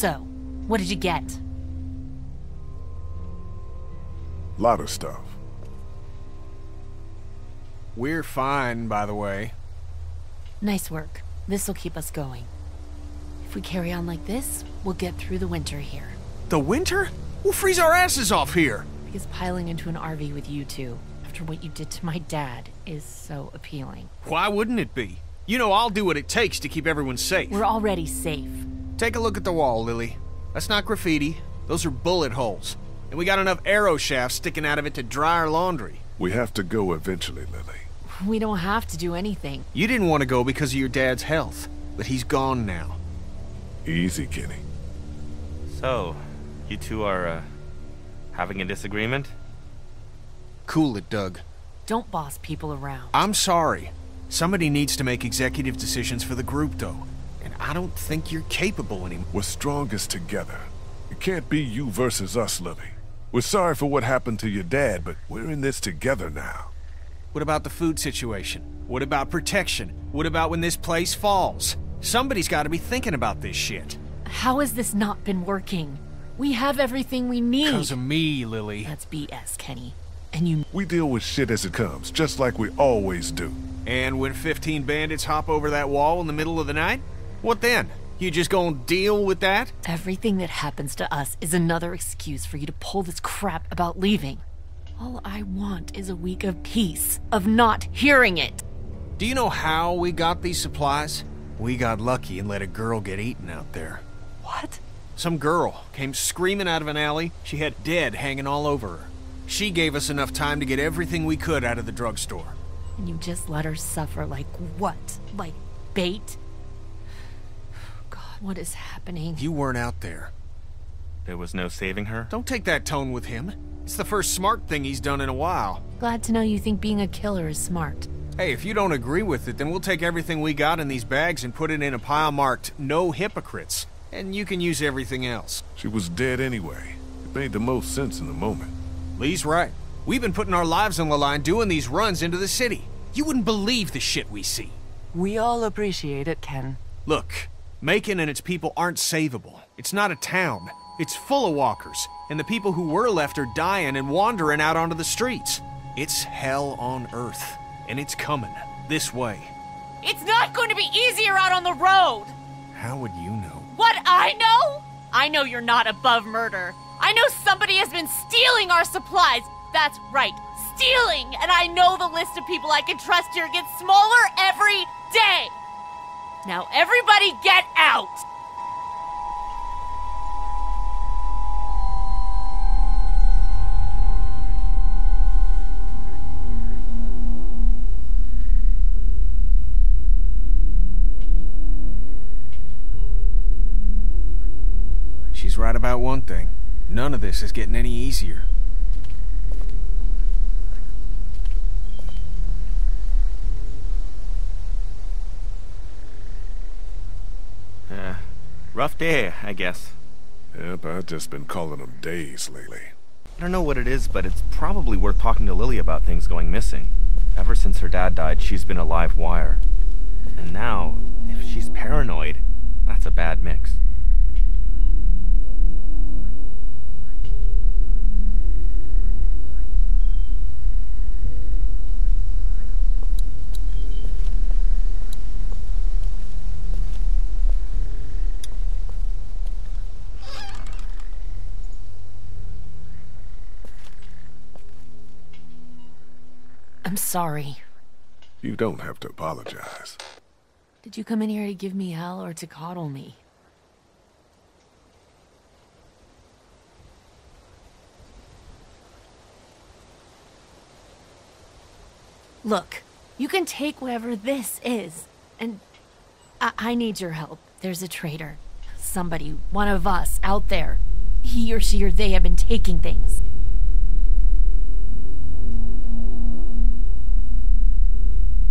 So, what did you get? A lot of stuff. We're fine, by the way. Nice work. This'll keep us going. If we carry on like this, we'll get through the winter here. The winter? We'll freeze our asses off here. Because piling into an RV with you two, after what you did to my dad, is so appealing. Why wouldn't it be? You know I'll do what it takes to keep everyone safe. We're already safe. Take a look at the wall, Lily. That's not graffiti. Those are bullet holes. And we got enough arrow shafts sticking out of it to dry our laundry. We have to go eventually, Lily. We don't have to do anything. You didn't want to go because of your dad's health, but he's gone now. Easy, Kenny. So, you two are, uh, having a disagreement? Cool it, Doug. Don't boss people around. I'm sorry. Somebody needs to make executive decisions for the group, though. And I don't think you're capable anymore. We're strongest together. It can't be you versus us, Lily. We're sorry for what happened to your dad, but we're in this together now. What about the food situation? What about protection? What about when this place falls? Somebody's got to be thinking about this shit. How has this not been working? We have everything we need. Because of me, Lily. That's BS, Kenny. And you... We deal with shit as it comes, just like we always do. And when 15 bandits hop over that wall in the middle of the night? What then? You just gonna deal with that? Everything that happens to us is another excuse for you to pull this crap about leaving. All I want is a week of peace, of not hearing it. Do you know how we got these supplies? We got lucky and let a girl get eaten out there. What? Some girl came screaming out of an alley. She had dead hanging all over her. She gave us enough time to get everything we could out of the drugstore. And you just let her suffer like what? Like bait? God, what is happening? You weren't out there. There was no saving her? Don't take that tone with him. It's the first smart thing he's done in a while. Glad to know you think being a killer is smart. Hey, if you don't agree with it, then we'll take everything we got in these bags and put it in a pile marked No Hypocrites. And you can use everything else. She was dead anyway. It made the most sense in the moment. Lee's right. We've been putting our lives on the line doing these runs into the city. You wouldn't believe the shit we see. We all appreciate it, Ken. Look, Macon and its people aren't savable. It's not a town. It's full of walkers, and the people who were left are dying and wandering out onto the streets. It's hell on earth, and it's coming this way. It's not going to be easier out on the road! How would you know? What I know? I know you're not above murder. I know somebody has been stealing our supplies. That's right, stealing! And I know the list of people I can trust here gets smaller every day! Now everybody get out! She's right about one thing. None of this is getting any easier. Yeah. Rough day, I guess. Yep, I've just been calling them days lately. I don't know what it is, but it's probably worth talking to Lily about things going missing. Ever since her dad died, she's been a live wire. And now, if she's paranoid, that's a bad mix. I'm sorry. You don't have to apologize. Did you come in here to give me hell or to coddle me? Look, you can take whatever this is, and I, I need your help. There's a traitor. Somebody, one of us, out there. He or she or they have been taking things.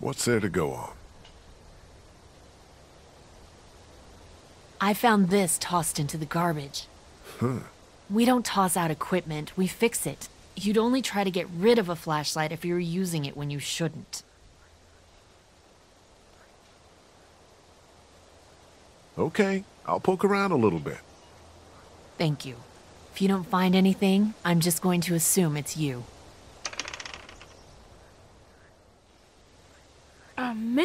What's there to go on? I found this tossed into the garbage. Huh. We don't toss out equipment, we fix it. You'd only try to get rid of a flashlight if you were using it when you shouldn't. Okay, I'll poke around a little bit. Thank you. If you don't find anything, I'm just going to assume it's you. A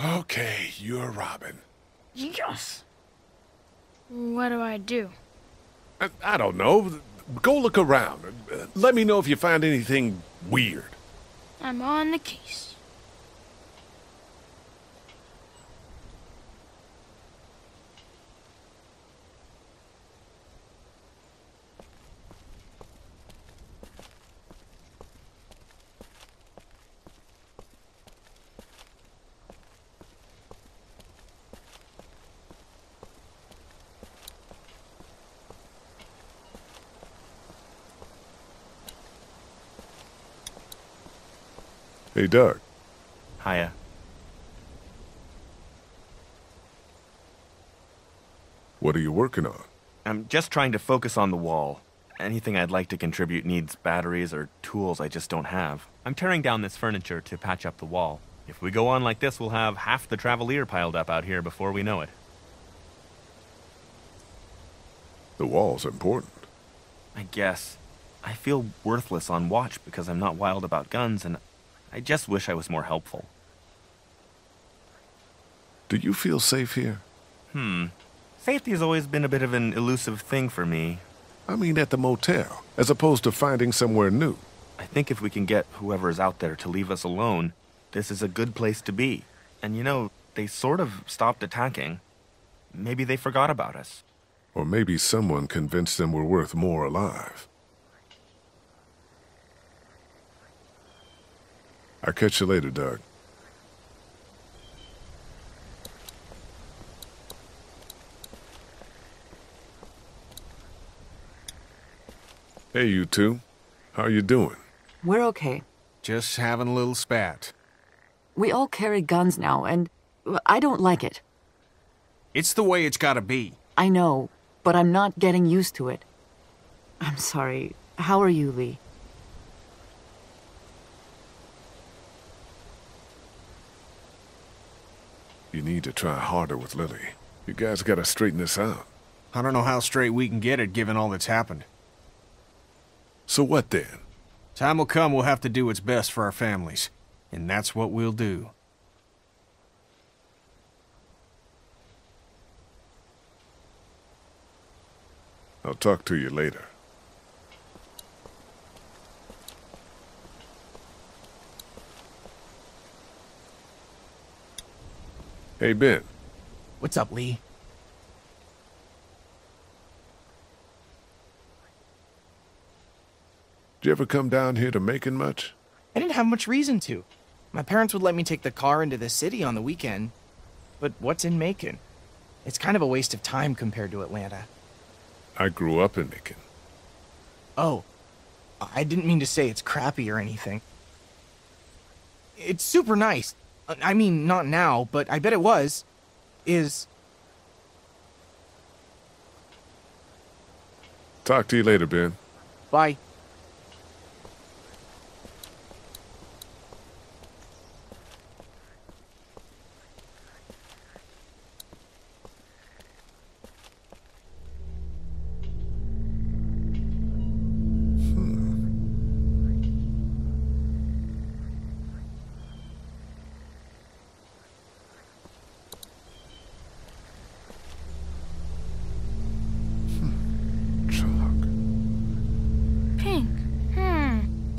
Okay, you're Robin. Yes. What do I do? I, I don't know. Go look around. Let me know if you find anything weird. I'm on the case. Hey, Doug. Hiya. What are you working on? I'm just trying to focus on the wall. Anything I'd like to contribute needs batteries or tools I just don't have. I'm tearing down this furniture to patch up the wall. If we go on like this, we'll have half the Travelier piled up out here before we know it. The wall's important. I guess. I feel worthless on watch because I'm not wild about guns, and I just wish I was more helpful. Do you feel safe here? Hmm. Safety's always been a bit of an elusive thing for me. I mean at the motel, as opposed to finding somewhere new. I think if we can get whoever's out there to leave us alone, this is a good place to be. And you know, they sort of stopped attacking. Maybe they forgot about us. Or maybe someone convinced them we're worth more alive. I'll catch you later, Doug. Hey, you two. How are you doing? We're okay. Just having a little spat. We all carry guns now, and I don't like it. It's the way it's gotta be. I know, but I'm not getting used to it. I'm sorry. How are you, Lee? You need to try harder with Lily. You guys gotta straighten this out. I don't know how straight we can get it given all that's happened. So what then? Time will come we'll have to do what's best for our families. And that's what we'll do. I'll talk to you later. Hey, Ben. What's up, Lee? Did you ever come down here to Macon much? I didn't have much reason to. My parents would let me take the car into the city on the weekend. But what's in Macon? It's kind of a waste of time compared to Atlanta. I grew up in Macon. Oh, I didn't mean to say it's crappy or anything. It's super nice. I mean, not now, but I bet it was, is. Talk to you later, Ben. Bye.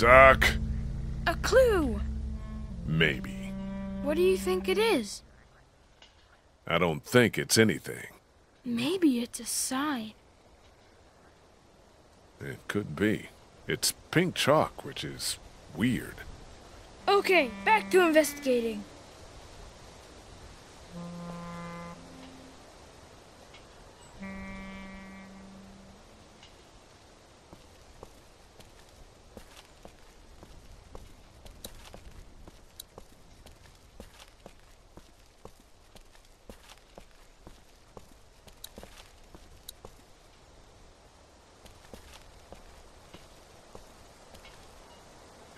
Duck. A clue. Maybe. What do you think it is? I don't think it's anything. Maybe it's a sign. It could be. It's pink chalk, which is weird. Okay, back to investigating.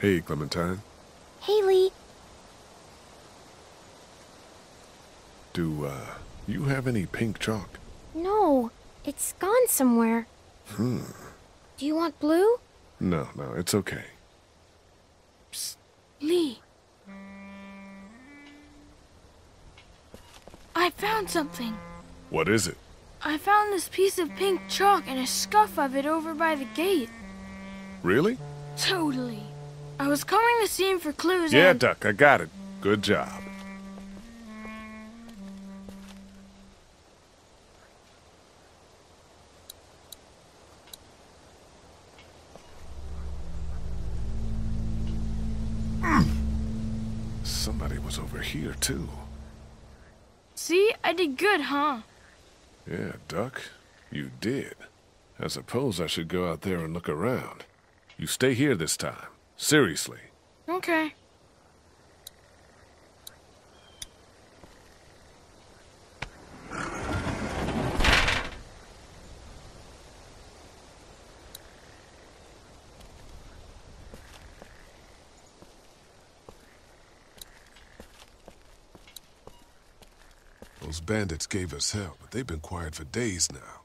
Hey, Clementine. Haley, Do, uh, you have any pink chalk? no, it's gone somewhere. Hmm. Do you want blue? No, no, it's okay. Psst, Lee. I found something. What is it? I found this piece of pink chalk and a scuff of it over by the gate. Really? Totally. I was combing the scene for clues Yeah, and... Duck, I got it. Good job. Somebody was over here, too. See? I did good, huh? Yeah, Duck, you did. I suppose I should go out there and look around. You stay here this time. Seriously. Okay. Those bandits gave us hell, but they've been quiet for days now.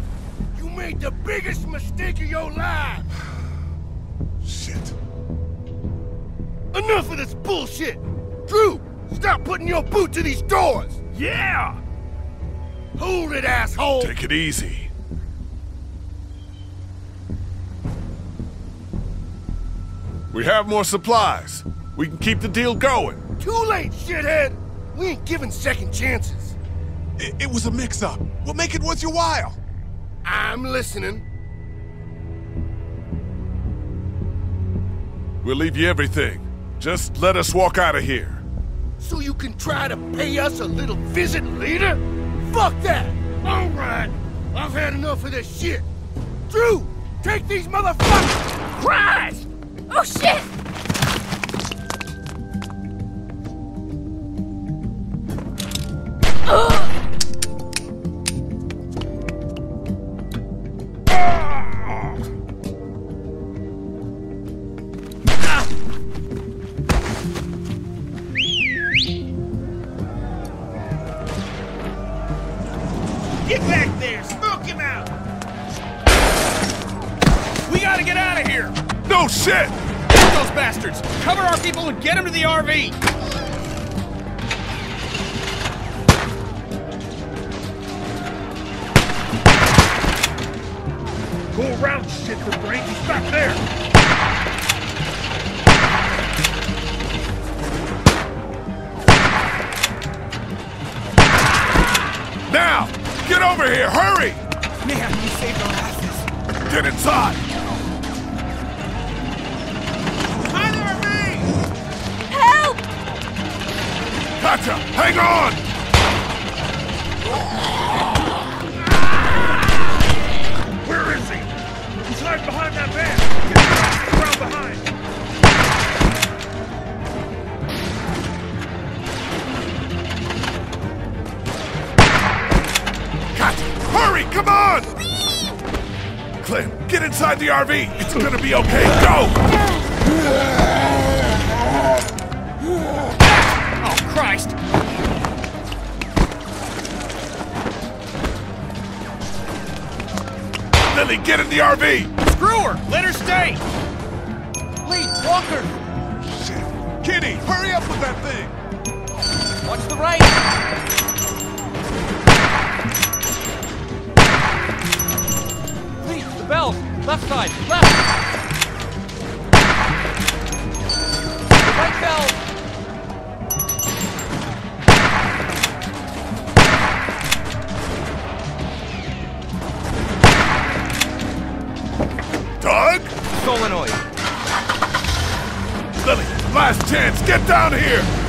You made the biggest mistake of your life! Shit. Enough of this bullshit! Drew, stop putting your boot to these doors! Yeah! Hold it, asshole! Take it easy. We have more supplies. We can keep the deal going. Too late, shithead! We ain't giving second chances. It, it was a mix-up. We'll make it worth your while. I'm listening. We'll leave you everything. Just let us walk out of here. So you can try to pay us a little visit later? Fuck that! Alright! I've had enough of this shit! Drew! Take these motherfuckers! Christ! Oh shit! Shit! Get those bastards! Cover our people and get them to the RV! Go around, shit for brains! He's back there! Now! Get over here! Hurry! Man, you saved our asses. Get inside! Gotcha! Hang on! Where is he? He's hiding behind that van! Get around behind! Gotcha! Hurry! Come on! Clem, get inside the RV! It's gonna be okay! Go! Christ! Lily, get in the RV! Screw her! Let her stay! Lee, Walker! Shit! Katjaa, hurry up with that thing! Watch the right! Bells! Left side! Left! Right bell! Chance! Get down here!